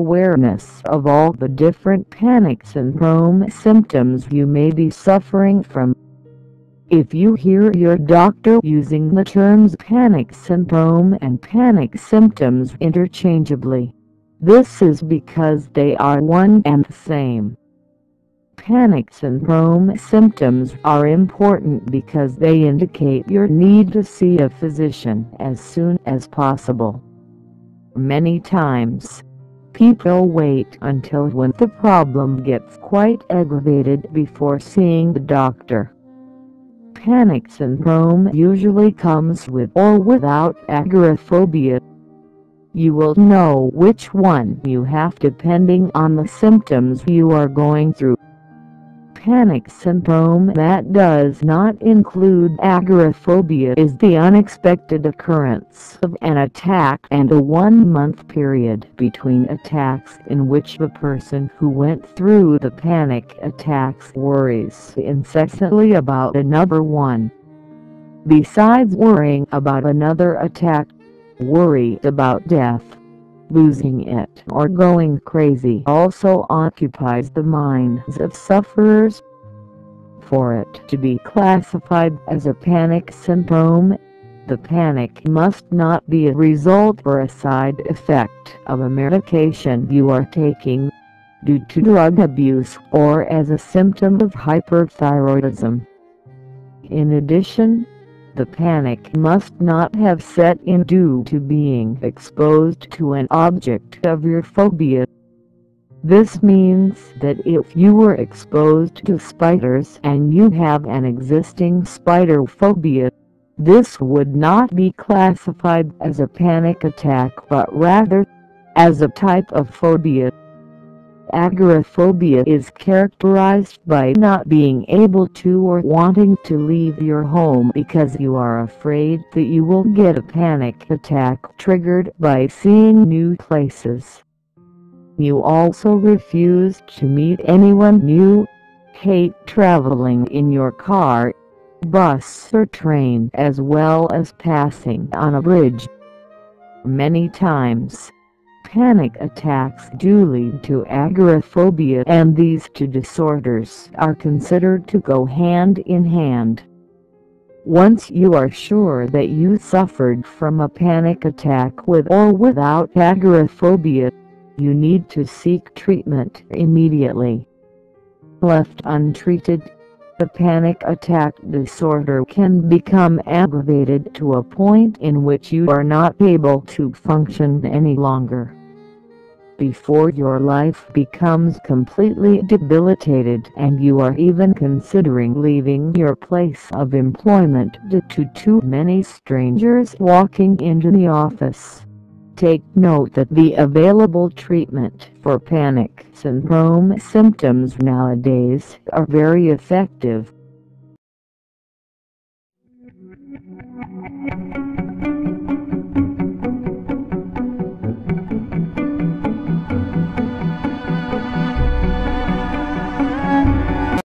awareness of all the different panic syndrome symptoms you may be suffering from. If you hear your doctor using the terms panic syndrome and panic symptoms interchangeably, this is because they are one and the same. Panic syndrome symptoms are important because they indicate your need to see a physician as soon as possible. Many times, people wait until when the problem gets quite aggravated before seeing the doctor. Panic syndrome usually comes with or without agoraphobia. You will know which one you have depending on the symptoms you are going through panic syndrome that does not include agoraphobia is the unexpected occurrence of an attack and a one-month period between attacks in which the person who went through the panic attacks worries incessantly about another one. Besides worrying about another attack, worry about death losing it or going crazy also occupies the minds of sufferers. For it to be classified as a panic syndrome, the panic must not be a result or a side effect of a medication you are taking due to drug abuse or as a symptom of hyperthyroidism. In addition, the panic must not have set in due to being exposed to an object of your phobia. This means that if you were exposed to spiders and you have an existing spider phobia, this would not be classified as a panic attack but rather as a type of phobia. Agoraphobia is characterized by not being able to or wanting to leave your home because you are afraid that you will get a panic attack triggered by seeing new places. You also refuse to meet anyone new, hate traveling in your car, bus or train as well as passing on a bridge. Many times, Panic attacks do lead to agoraphobia and these two disorders are considered to go hand in hand. Once you are sure that you suffered from a panic attack with or without agoraphobia, you need to seek treatment immediately. Left untreated, the panic attack disorder can become aggravated to a point in which you are not able to function any longer before your life becomes completely debilitated and you are even considering leaving your place of employment due to too many strangers walking into the office. Take note that the available treatment for panic syndrome symptoms nowadays are very effective